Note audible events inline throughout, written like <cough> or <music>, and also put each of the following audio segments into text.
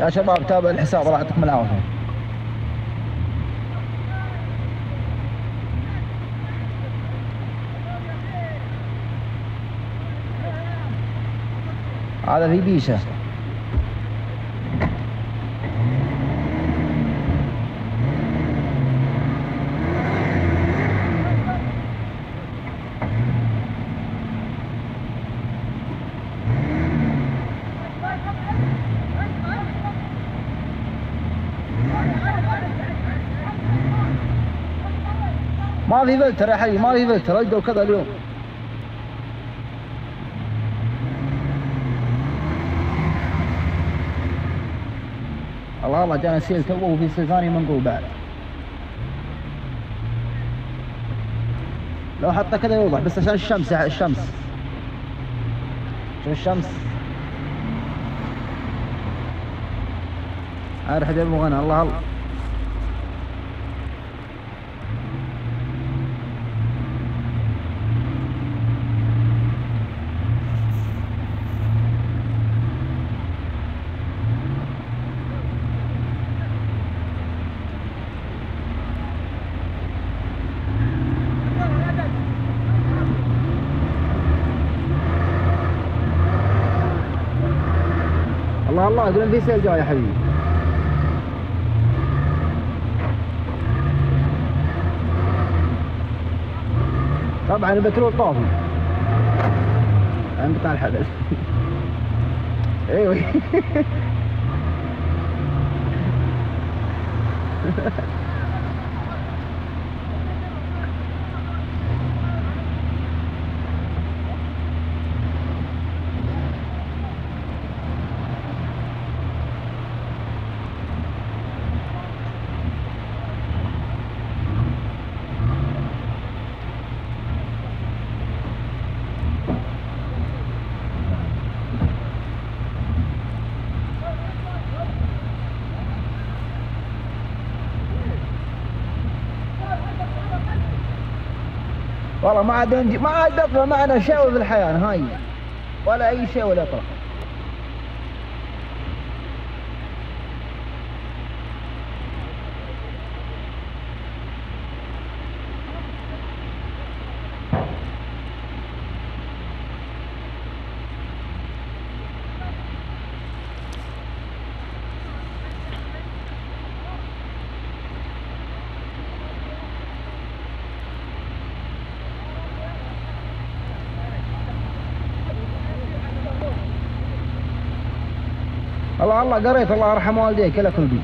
يا شباب تابع الحساب الله يعطيكم العافيه هذا في بيشة. ما في فلتر يا حبيبي ما في فلتر القوا كذا اليوم. الله الله جانا سيل تو وفي سيل ثاني منقول بعد. لو حطه كذا يوضح بس عشان الشمس الشمس. شوف الشمس. عارف حد يبغى الله الله. الله الله يقولون في سيل جاي يا حبيبي. طبعا البترول طافي. بتاع الحدث <laughs> أيوه <laughs> والله ما عاد ينجي- ما عاد يطلع معنا شيء في الحياة نهائيا ولا أي شيء ولا يطلع الله الله قريت الله يرحم والديك لك البي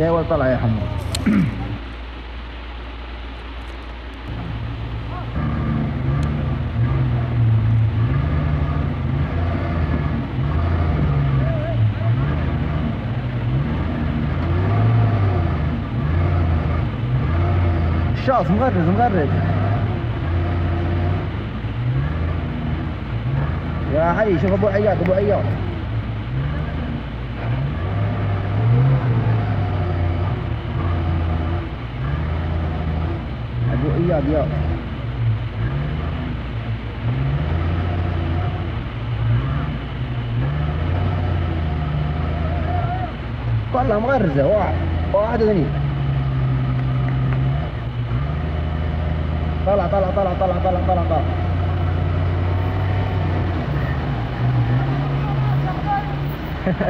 الشيء والطلع يا حمود. <clears throat> الشاص مغرز مغرز. يا حي شوف أبو عياد أبو عياد أبو عياد يا. والله مغرزة واحد واحد اثنين طلع طلع طلع طلع طلع طلع طلع. <laughs>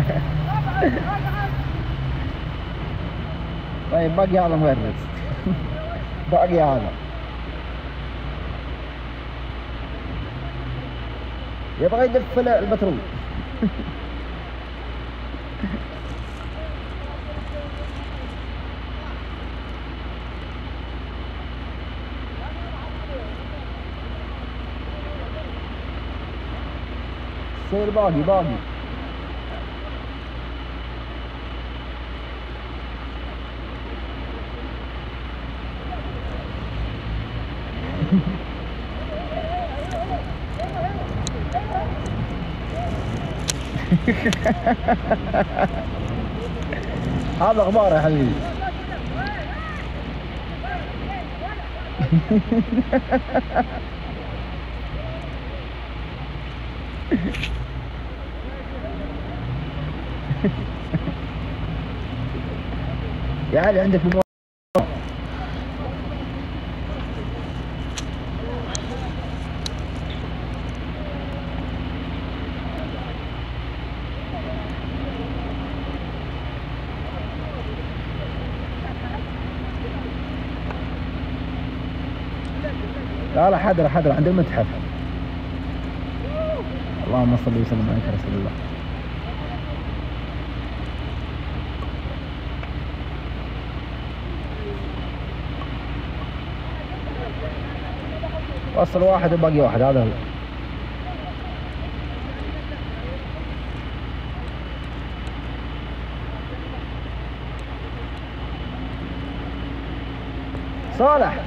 طيب باقي هذا مغرز <laughs> باقي هذا. يبغى يدف البترول. <laughs> سير باقي باقي. <laughs> هذا غبار يا حبيبي. <laughs> <laughs> يا علي عندك المو... لا لا حذر حذر عند المتحف. اللهم صل وسلم عليك رسول الله وصل واحد وباقي واحد هذا هو. صالح.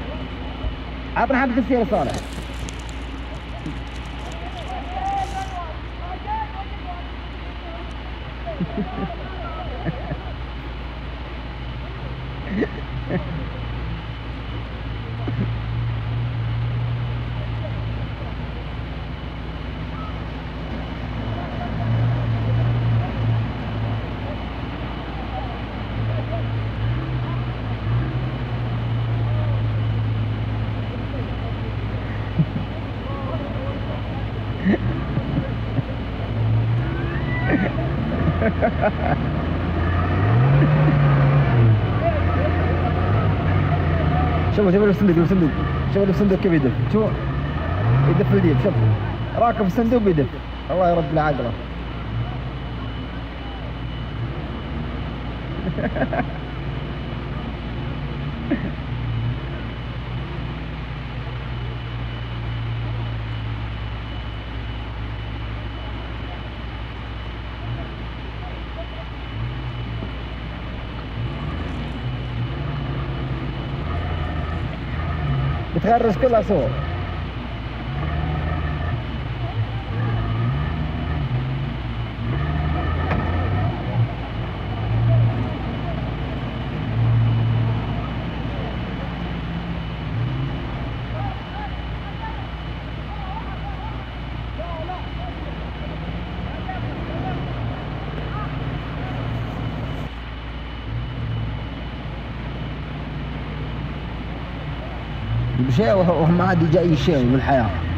عطنا حق السيارة صالح. <laughs> شوفوا شوفوا الصندوق الصندوق. شوفوا الصندوق كيف يدف. شوفوا يدف الجيب شوف. راكب الصندوق بيدف الله يرد له عقله <laughs> بتغرس كلها بشيء وهم عادي جاي شيء بالحياة.